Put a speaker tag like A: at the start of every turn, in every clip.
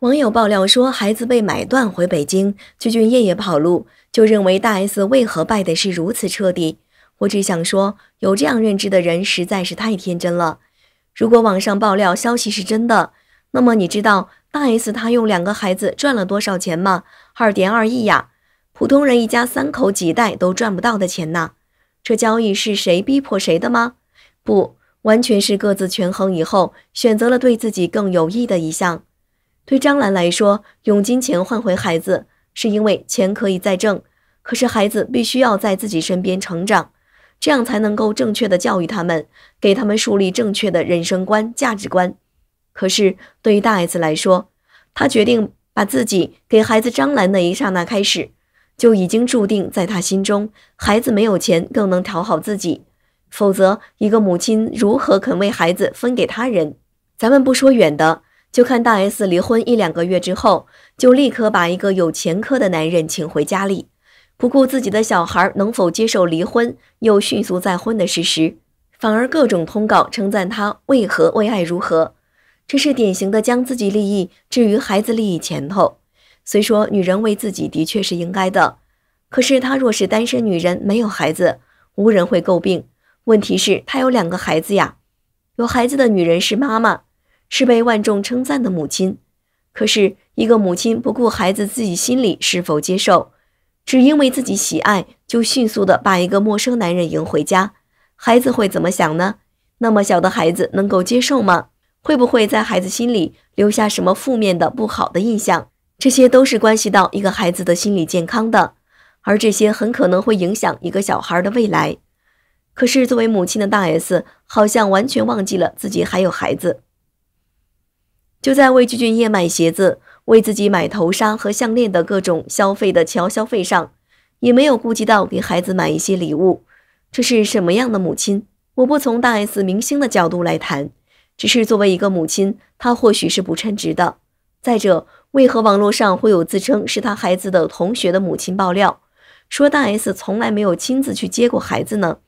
A: 网友爆料说，孩子被买断回北京，鞠俊业也跑路，就认为大 S 为何败的是如此彻底？我只想说，有这样认知的人实在是太天真了。如果网上爆料消息是真的，那么你知道大 S 她用两个孩子赚了多少钱吗？二点二亿呀！普通人一家三口几代都赚不到的钱呐！这交易是谁逼迫谁的吗？不，完全是各自权衡以后选择了对自己更有益的一项。对张兰来说，用金钱换回孩子，是因为钱可以再挣，可是孩子必须要在自己身边成长，这样才能够正确的教育他们，给他们树立正确的人生观、价值观。可是对于大 S 来说，她决定把自己给孩子张兰那一刹那开始，就已经注定在她心中，孩子没有钱更能讨好自己，否则一个母亲如何肯为孩子分给他人？咱们不说远的。就看大 S 离婚一两个月之后，就立刻把一个有前科的男人请回家里，不顾自己的小孩能否接受离婚，又迅速再婚的事实，反而各种通告称赞他为何为爱如何。这是典型的将自己利益置于孩子利益前头。虽说女人为自己的确是应该的，可是她若是单身女人没有孩子，无人会诟病。问题是她有两个孩子呀，有孩子的女人是妈妈。是被万众称赞的母亲，可是一个母亲不顾孩子自己心里是否接受，只因为自己喜爱，就迅速的把一个陌生男人迎回家，孩子会怎么想呢？那么小的孩子能够接受吗？会不会在孩子心里留下什么负面的、不好的印象？这些都是关系到一个孩子的心理健康的，而这些很可能会影响一个小孩的未来。可是作为母亲的大 S，好像完全忘记了自己还有孩子。就在为具俊晔买鞋子、为自己买头纱和项链的各种消费的桥消费上，也没有顾及到给孩子买一些礼物。这是什么样的母亲？我不从大 S 明星的角度来谈，只是作为一个母亲，她或许是不称职的。再者，为何网络上会有自称是他孩子的同学的母亲爆料，说大 S 从来没有亲自去接过孩子呢？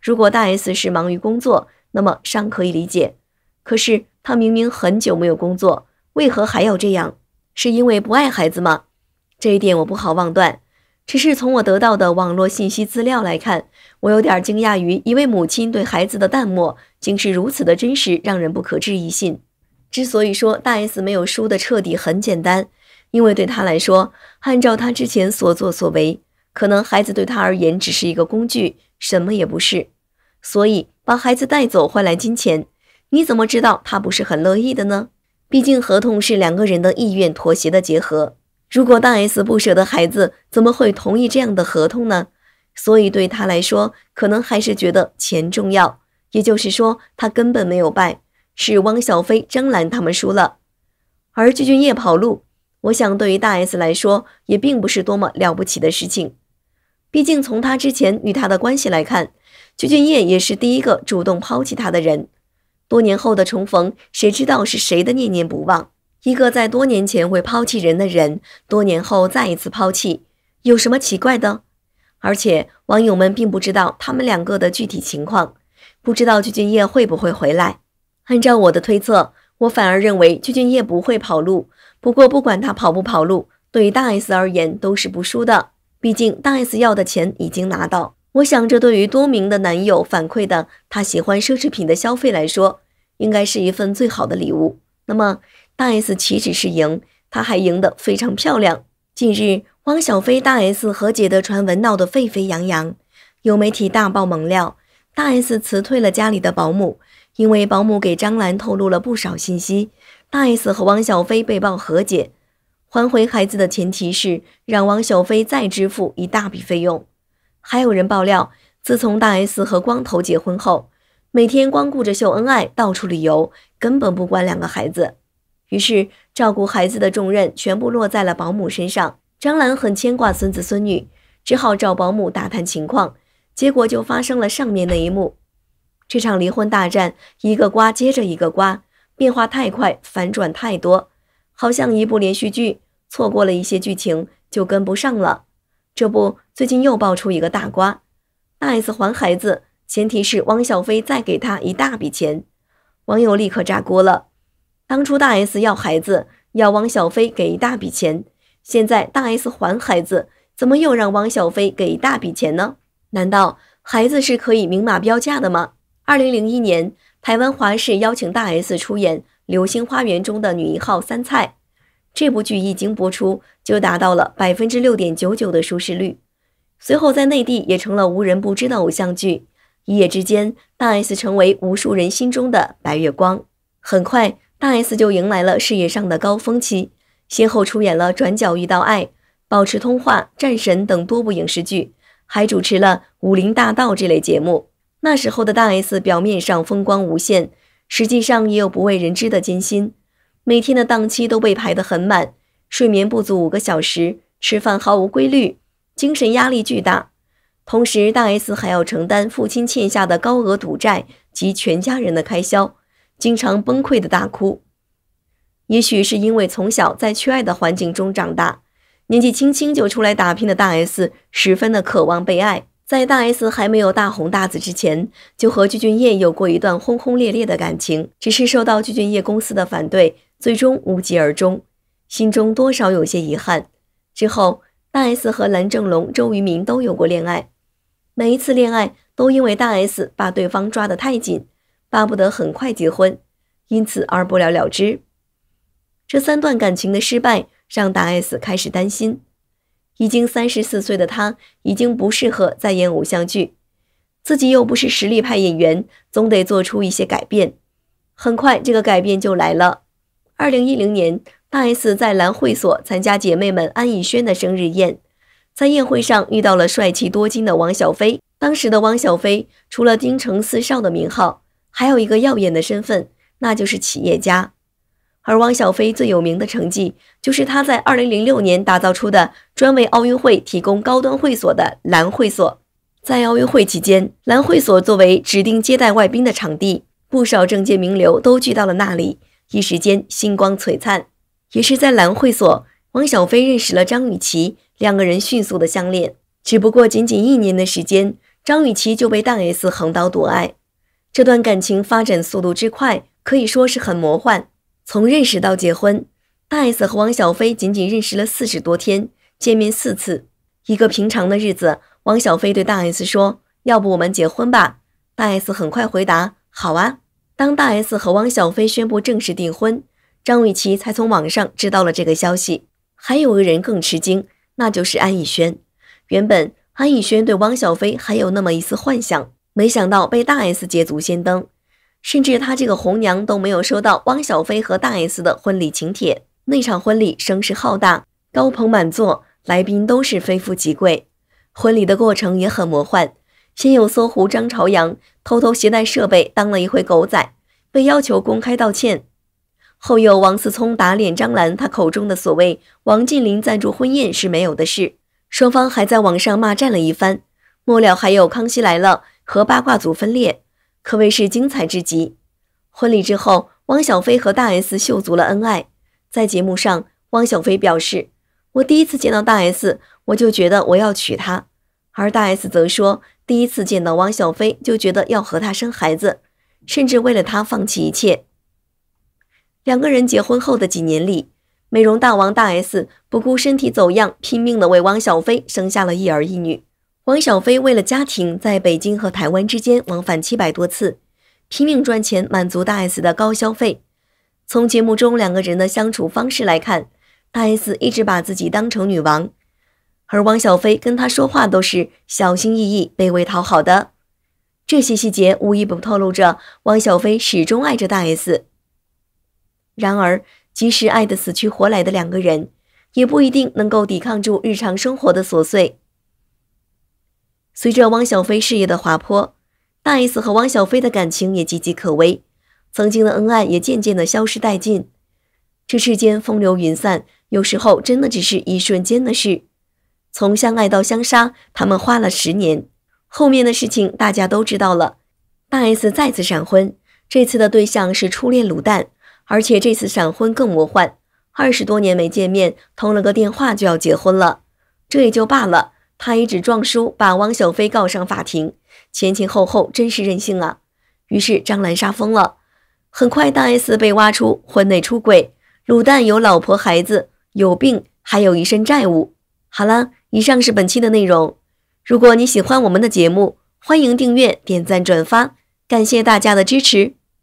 A: 如果大 S 是忙于工作，那么尚可以理解。可是。他明明很久没有工作，为何还要这样？是因为不爱孩子吗？这一点我不好妄断。只是从我得到的网络信息资料来看，我有点惊讶于一位母亲对孩子的淡漠，竟是如此的真实，让人不可置疑信。之所以说大 S 没有输的彻底，很简单，因为对他来说，按照他之前所作所为，可能孩子对他而言只是一个工具，什么也不是。所以把孩子带走换来金钱。你怎么知道他不是很乐意的呢？毕竟合同是两个人的意愿妥协的结合。如果大 S 不舍得孩子，怎么会同意这样的合同呢？所以对他来说，可能还是觉得钱重要。也就是说，他根本没有败，是汪小菲、张兰他们输了。而鞠俊晔跑路，我想对于大 S 来说，也并不是多么了不起的事情。毕竟从他之前与他的关系来看，鞠俊晔也是第一个主动抛弃他的人。多年后的重逢，谁知道是谁的念念不忘？一个在多年前会抛弃人的人，多年后再一次抛弃，有什么奇怪的？而且网友们并不知道他们两个的具体情况，不知道具俊晔会不会回来。按照我的推测，我反而认为具俊晔不会跑路。不过不管他跑不跑路，对于大 S 而言都是不输的。毕竟大 S 要的钱已经拿到。我想，这对于多名的男友反馈的他喜欢奢侈品的消费来说，应该是一份最好的礼物。那么，大 S 岂止是赢，他还赢得非常漂亮。近日，汪小菲大 S 和解的传闻闹得沸沸扬扬，有媒体大爆猛料：大 S 辞退了家里的保姆，因为保姆给张兰透露了不少信息。大 S 和汪小菲被曝和解，还回孩子的前提是让汪小菲再支付一大笔费用。还有人爆料，自从大 S 和光头结婚后，每天光顾着秀恩爱，到处旅游，根本不管两个孩子。于是，照顾孩子的重任全部落在了保姆身上。张兰很牵挂孙子孙女，只好找保姆打探情况，结果就发生了上面那一幕。这场离婚大战，一个瓜接着一个瓜，变化太快，反转太多，好像一部连续剧，错过了一些剧情就跟不上了。这不，最近又爆出一个大瓜，大 S 还孩子，前提是汪小菲再给他一大笔钱。网友立刻炸锅了。当初大 S 要孩子，要汪小菲给一大笔钱。现在大 S 还孩子，怎么又让汪小菲给一大笔钱呢？难道孩子是可以明码标价的吗？二零零一年，台湾华视邀请大 S 出演《流星花园》中的女一号三菜，这部剧一经播出就达到了百分之六点九九的收视率，随后在内地也成了无人不知的偶像剧。一夜之间，大 S 成为无数人心中的白月光。很快，大 S 就迎来了事业上的高峰期。先后出演了《转角遇到爱》《保持通话》《战神》等多部影视剧，还主持了《武林大道》这类节目。那时候的大 S 表面上风光无限，实际上也有不为人知的艰辛。每天的档期都被排得很满，睡眠不足五个小时，吃饭毫无规律，精神压力巨大。同时，大 S 还要承担父亲欠下的高额赌债及全家人的开销，经常崩溃的大哭。也许是因为从小在缺爱的环境中长大，年纪轻轻就出来打拼的大 S 十分的渴望被爱。在大 S 还没有大红大紫之前，就和具俊晔有过一段轰轰烈烈的感情，只是受到具俊晔公司的反对，最终无疾而终，心中多少有些遗憾。之后，大 S 和蓝正龙、周渝民都有过恋爱，每一次恋爱都因为大 S 把对方抓得太紧，巴不得很快结婚，因此而不了了之。这三段感情的失败让大 S 开始担心，已经三十四岁的她已经不适合再演偶像剧，自己又不是实力派演员，总得做出一些改变。很快，这个改变就来了。二零一零年，大 S 在蓝会所参加姐妹们安以轩的生日宴，在宴会上遇到了帅气多金的汪小菲。当时的汪小菲除了京城四少的名号，还有一个耀眼的身份，那就是企业家。而汪小菲最有名的成绩，就是他在2006年打造出的专为奥运会提供高端会所的蓝会所。在奥运会期间，蓝会所作为指定接待外宾的场地，不少政界名流都聚到了那里，一时间星光璀璨。也是在蓝会所，汪小菲认识了张雨绮，两个人迅速的相恋。只不过仅仅一年的时间，张雨绮就被大 S 横刀夺爱。这段感情发展速度之快，可以说是很魔幻。从认识到结婚，大 S 和汪小菲仅仅认识了四十多天，见面四次。一个平常的日子，汪小菲对大 S 说：“要不我们结婚吧？”大 S 很快回答：“好啊。”当大 S 和汪小菲宣布正式订婚，张雨绮才从网上知道了这个消息。还有个人更吃惊，那就是安以轩。原本安以轩对汪小菲还有那么一丝幻想，没想到被大 S 捷足先登。甚至他这个红娘都没有收到汪小菲和大 S 的婚礼请帖。那场婚礼声势浩大，高朋满座，来宾都是非富即贵。婚礼的过程也很魔幻，先有搜狐张朝阳偷偷携带设备当了一回狗仔，被要求公开道歉；后有王思聪打脸张兰，他口中的所谓王健林赞助婚宴是没有的事，双方还在网上骂战了一番。末了还有康熙来了和八卦组分裂。可谓是精彩至极。婚礼之后，汪小菲和大 S 秀足了恩爱。在节目上，汪小菲表示：“我第一次见到大 S，我就觉得我要娶她。”而大 S 则说：“第一次见到汪小菲，就觉得要和他生孩子，甚至为了他放弃一切。”两个人结婚后的几年里，美容大王大 S 不顾身体走样，拼命的为汪小菲生下了一儿一女。汪小菲为了家庭，在北京和台湾之间往返七百多次，拼命赚钱满足大 S 的高消费。从节目中两个人的相处方式来看，大 S 一直把自己当成女王，而汪小菲跟他说话都是小心翼翼、卑微讨好的。这些细节无一不透露着汪小菲始终爱着大 S。然而，即使爱得死去活来的两个人，也不一定能够抵抗住日常生活的琐碎。随着汪小菲事业的滑坡，大 S 和汪小菲的感情也岌岌可危，曾经的恩爱也渐渐的消失殆尽。这世间风流云散，有时候真的只是一瞬间的事。从相爱到相杀，他们花了十年。后面的事情大家都知道了。大 S 再次闪婚，这次的对象是初恋卤蛋，而且这次闪婚更魔幻，二十多年没见面，通了个电话就要结婚了。这也就罢了。他一纸状书把汪小菲告上法庭，前前后后真是任性啊！于是张兰杀疯了。很快，大 S 被挖出婚内出轨，卤蛋有老婆孩子，有病，还有一身债务。好了，以上是本期的内容。如果你喜欢我们的节目，欢迎订阅、点赞、转发，感谢大家的支持。